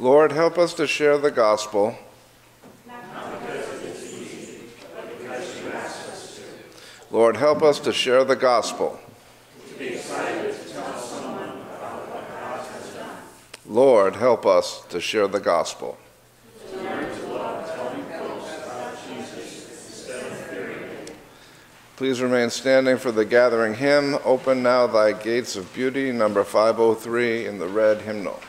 Lord, help us to share the gospel. Lord, help us to share the gospel. Lord, help us to share the gospel. Please remain standing for the gathering hymn, Open Now Thy Gates of Beauty, number 503 in the red hymnal.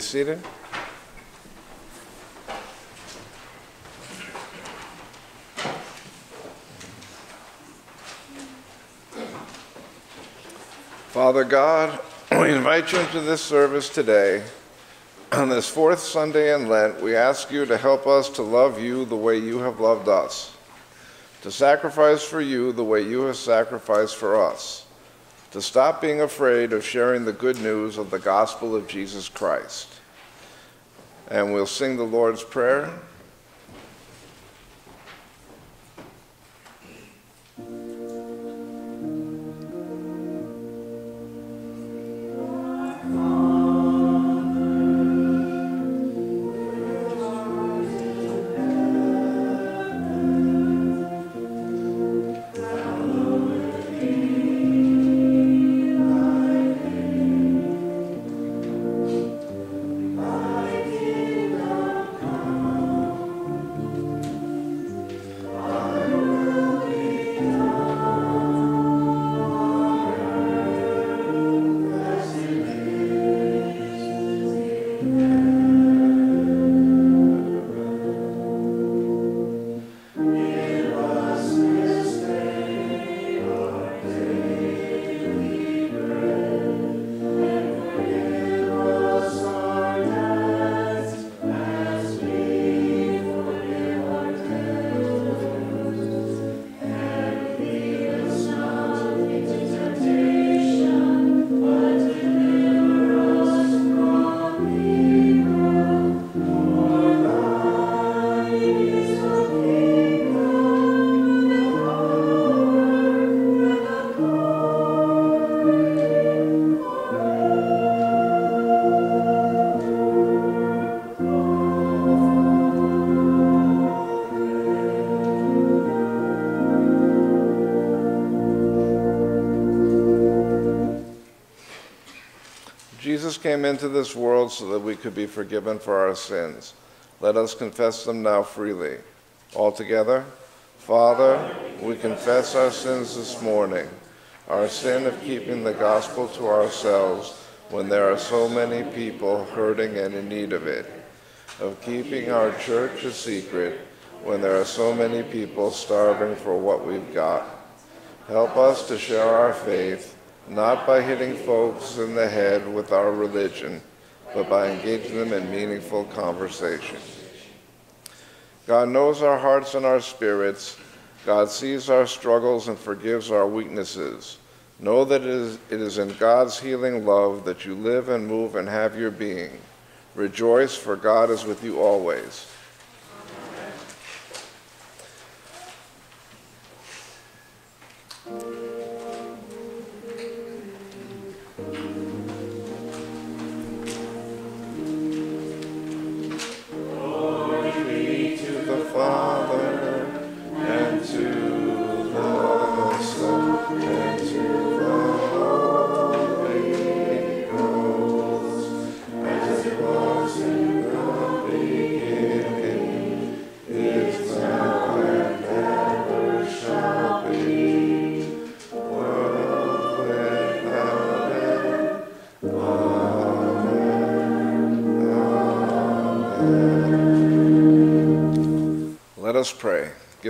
Be seated. Father God, we invite you into this service today. On this fourth Sunday in Lent, we ask you to help us to love you the way you have loved us, to sacrifice for you the way you have sacrificed for us, to stop being afraid of sharing the good news of the gospel of Jesus Christ. And we'll sing the Lord's Prayer. Jesus came into this world so that we could be forgiven for our sins. Let us confess them now freely. All together, Father, we confess our sins this morning, our sin of keeping the gospel to ourselves when there are so many people hurting and in need of it, of keeping our church a secret when there are so many people starving for what we've got. Help us to share our faith not by hitting folks in the head with our religion, but by engaging them in meaningful conversation. God knows our hearts and our spirits. God sees our struggles and forgives our weaknesses. Know that it is, it is in God's healing love that you live and move and have your being. Rejoice, for God is with you always.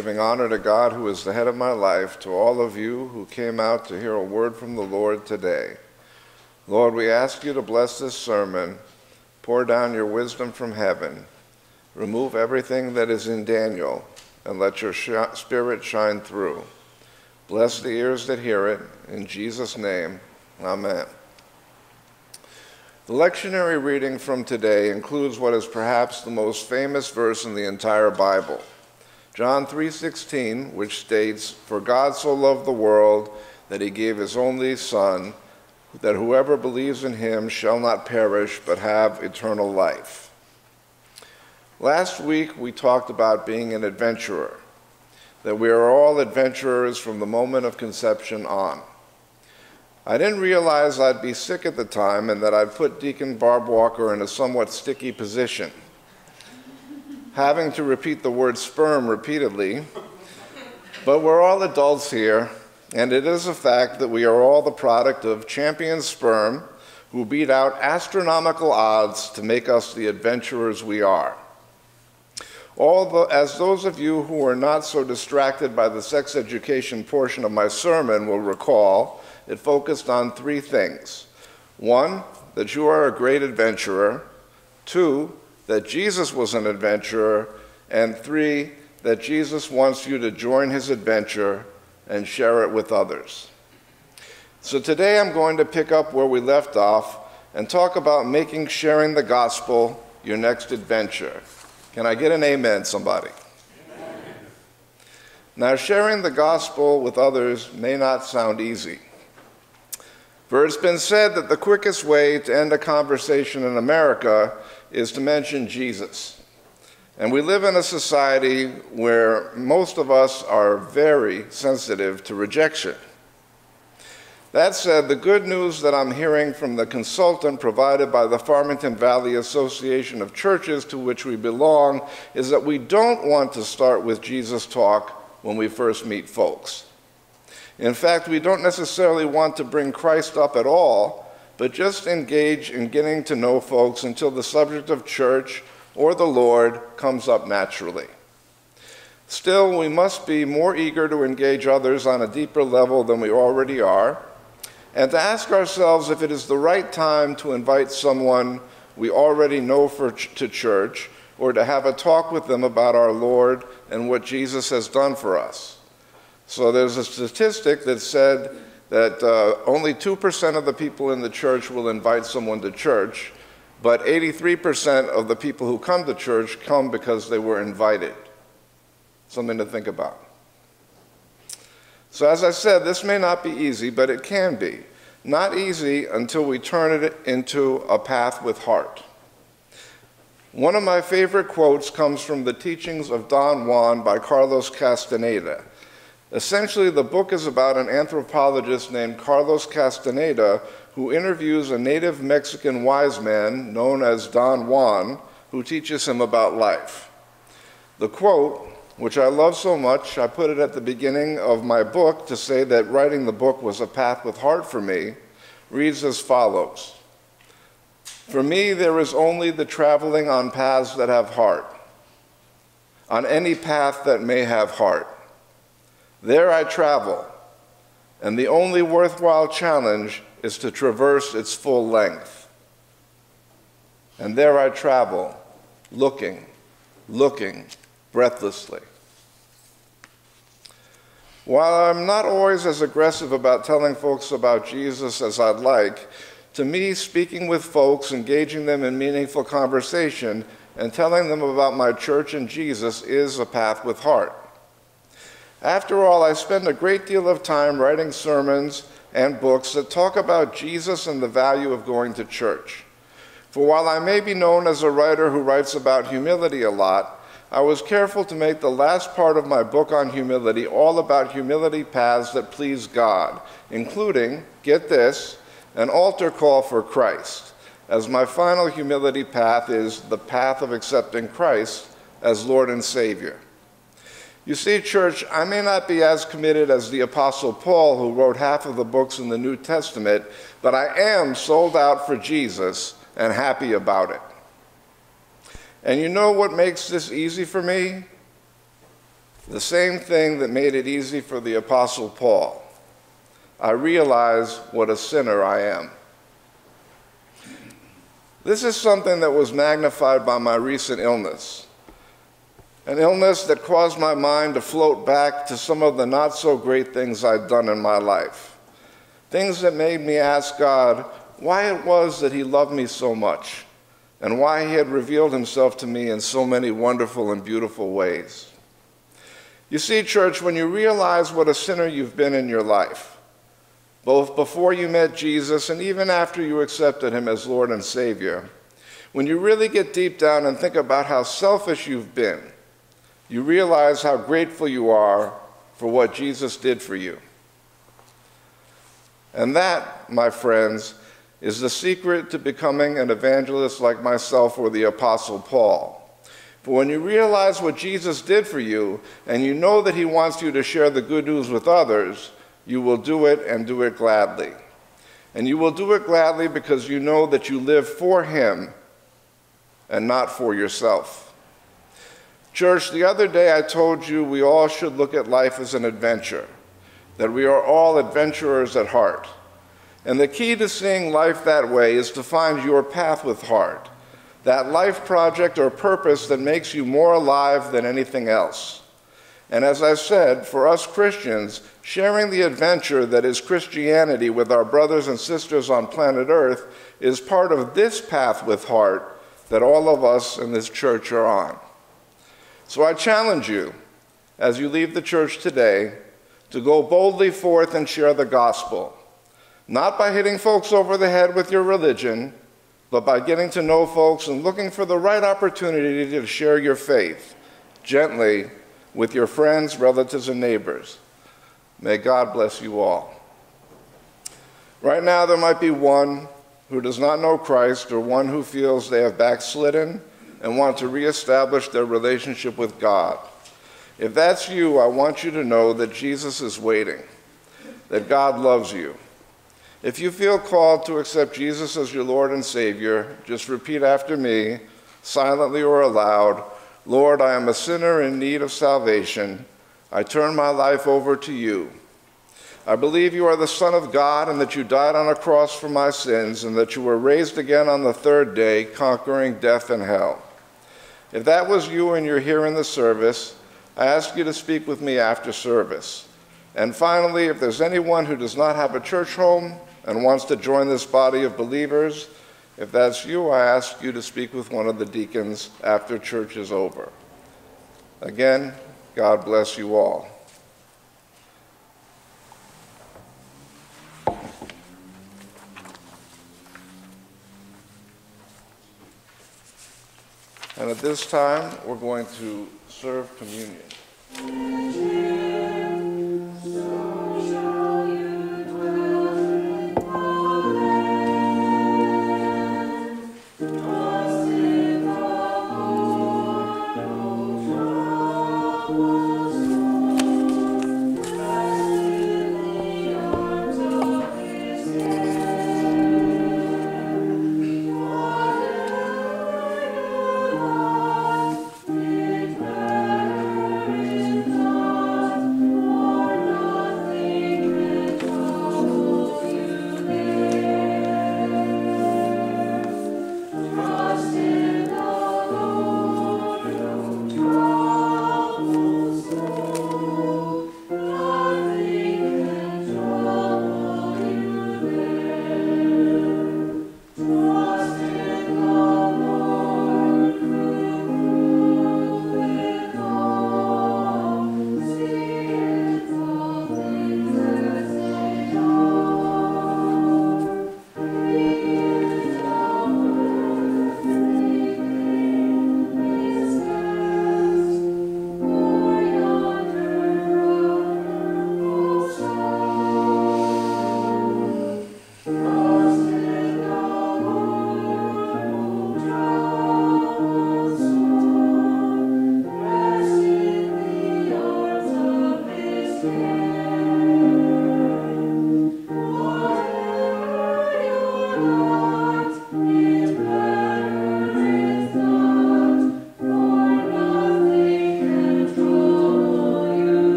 Giving honor to God who is the head of my life, to all of you who came out to hear a word from the Lord today. Lord, we ask you to bless this sermon, pour down your wisdom from heaven, remove everything that is in Daniel, and let your sh- spirit shine through. Bless the ears that hear it. In Jesus' name, amen. The lectionary reading from today includes what is perhaps the most famous verse in the entire Bible. John 3:16, which states, "For God so loved the world that he gave his only son, that whoever believes in him shall not perish but have eternal life." Last week we talked about being an adventurer, that we are all adventurers from the moment of conception on. I didn't realize I'd be sick at the time and that I'd put Deacon Barb Walker in a somewhat sticky position. Having to repeat the word sperm repeatedly, but we're all adults here, and it is a fact that we are all the product of champion sperm who beat out astronomical odds to make us the adventurers we are. Although, as those of you who are not so distracted by the sex education portion of my sermon will recall, it focused on three things. One, that you are a great adventurer. Two, that Jesus was an adventurer. And three, that Jesus wants you to join his adventure and share it with others. So today I'm going to pick up where we left off and talk about making sharing the gospel your next adventure. Can I get an amen, somebody? Now, sharing the gospel with others may not sound easy. For it's been said that the quickest way to end a conversation in America is to mention Jesus. And we live in a society where most of us are very sensitive to rejection. That said, the good news that I'm hearing from the consultant provided by the Farmington Valley Association of Churches to which we belong is that we don't want to start with Jesus talk when we first meet folks. In fact, we don't necessarily want to bring Christ up at all, but just engage in getting to know folks until the subject of church or the Lord comes up naturally. Still, we must be more eager to engage others on a deeper level than we already are, and to ask ourselves if it is the right time to invite someone we already know for ch- to church or to have a talk with them about our Lord and what Jesus has done for us. So there's a statistic that said that uh, only 2% of the people in the church will invite someone to church, but 83% of the people who come to church come because they were invited. Something to think about. So, as I said, this may not be easy, but it can be. Not easy until we turn it into a path with heart. One of my favorite quotes comes from the teachings of Don Juan by Carlos Castaneda. Essentially, the book is about an anthropologist named Carlos Castaneda who interviews a native Mexican wise man known as Don Juan who teaches him about life. The quote, which I love so much, I put it at the beginning of my book to say that writing the book was a path with heart for me, reads as follows For me, there is only the traveling on paths that have heart, on any path that may have heart. There I travel, and the only worthwhile challenge is to traverse its full length. And there I travel, looking, looking breathlessly. While I'm not always as aggressive about telling folks about Jesus as I'd like, to me, speaking with folks, engaging them in meaningful conversation, and telling them about my church and Jesus is a path with heart. After all, I spend a great deal of time writing sermons and books that talk about Jesus and the value of going to church. For while I may be known as a writer who writes about humility a lot, I was careful to make the last part of my book on humility all about humility paths that please God, including, get this, an altar call for Christ, as my final humility path is the path of accepting Christ as Lord and Savior. You see, church, I may not be as committed as the Apostle Paul, who wrote half of the books in the New Testament, but I am sold out for Jesus and happy about it. And you know what makes this easy for me? the same thing that made it easy for the Apostle Paul. I realize what a sinner I am. This is something that was magnified by my recent illness. An illness that caused my mind to float back to some of the not so great things I'd done in my life. Things that made me ask God why it was that He loved me so much and why He had revealed Himself to me in so many wonderful and beautiful ways. You see, church, when you realize what a sinner you've been in your life, both before you met Jesus and even after you accepted Him as Lord and Savior, when you really get deep down and think about how selfish you've been, you realize how grateful you are for what Jesus did for you. And that, my friends, is the secret to becoming an evangelist like myself or the Apostle Paul. For when you realize what Jesus did for you and you know that he wants you to share the good news with others, you will do it and do it gladly. And you will do it gladly because you know that you live for him and not for yourself. Church, the other day I told you we all should look at life as an adventure, that we are all adventurers at heart. And the key to seeing life that way is to find your path with heart, that life project or purpose that makes you more alive than anything else. And as I said, for us Christians, sharing the adventure that is Christianity with our brothers and sisters on planet Earth is part of this path with heart that all of us in this church are on. So I challenge you, as you leave the church today, to go boldly forth and share the gospel not by hitting folks over the head with your religion, but by getting to know folks and looking for the right opportunity to share your faith gently with your friends, relatives, and neighbors. May God bless you all. Right now, there might be one who does not know Christ or one who feels they have backslidden and want to reestablish their relationship with God. If that's you, I want you to know that Jesus is waiting, that God loves you if you feel called to accept Jesus as your Lord and Savior, just repeat after me, silently or aloud Lord, I am a sinner in need of salvation. I turn my life over to you. I believe you are the Son of God and that you died on a cross for my sins and that you were raised again on the third day, conquering death and hell. If that was you and you're here in the service, I ask you to speak with me after service. And finally, if there's anyone who does not have a church home, and wants to join this body of believers, if that's you, I ask you to speak with one of the deacons after church is over. Again, God bless you all. And at this time, we're going to serve communion.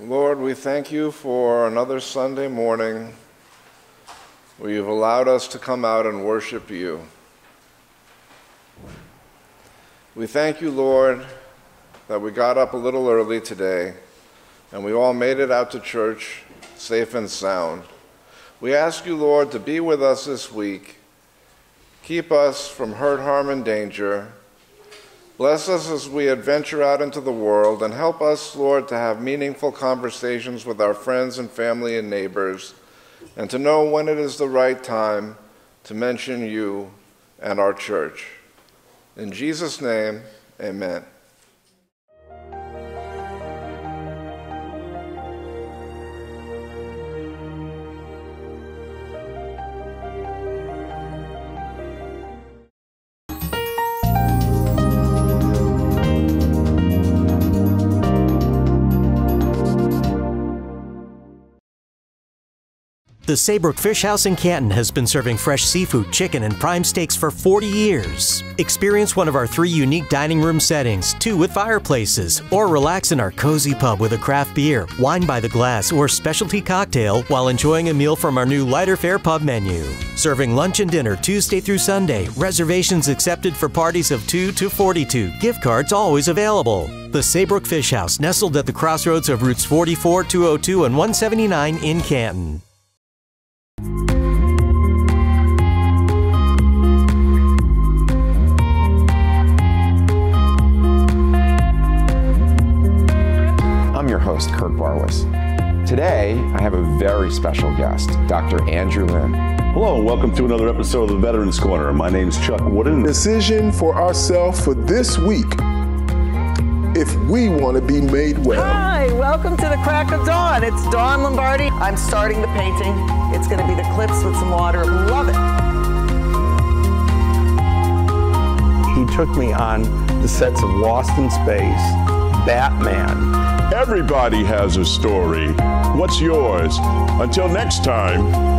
Lord, we thank you for another Sunday morning where you've allowed us to come out and worship you. We thank you, Lord, that we got up a little early today and we all made it out to church safe and sound. We ask you, Lord, to be with us this week. Keep us from hurt, harm, and danger. Bless us as we adventure out into the world and help us, Lord, to have meaningful conversations with our friends and family and neighbors and to know when it is the right time to mention you and our church. In Jesus' name, amen. The Saybrook Fish House in Canton has been serving fresh seafood, chicken, and prime steaks for 40 years. Experience one of our three unique dining room settings, two with fireplaces, or relax in our cozy pub with a craft beer, wine by the glass, or specialty cocktail while enjoying a meal from our new lighter fare pub menu. Serving lunch and dinner Tuesday through Sunday, reservations accepted for parties of 2 to 42, gift cards always available. The Saybrook Fish House, nestled at the crossroads of routes 44, 202, and 179 in Canton. Host, Kurt Barwis. Today, I have a very special guest, Dr. Andrew Lin. Hello, and welcome to another episode of the Veterans Corner. My name is Chuck Wooden. Decision for ourselves for this week if we want to be made well. Hi, welcome to the crack of dawn. It's Dawn Lombardi. I'm starting the painting. It's going to be the clips with some water. Love it. He took me on the sets of Lost in Space, Batman. Everybody has a story. What's yours? Until next time,